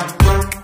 one, one.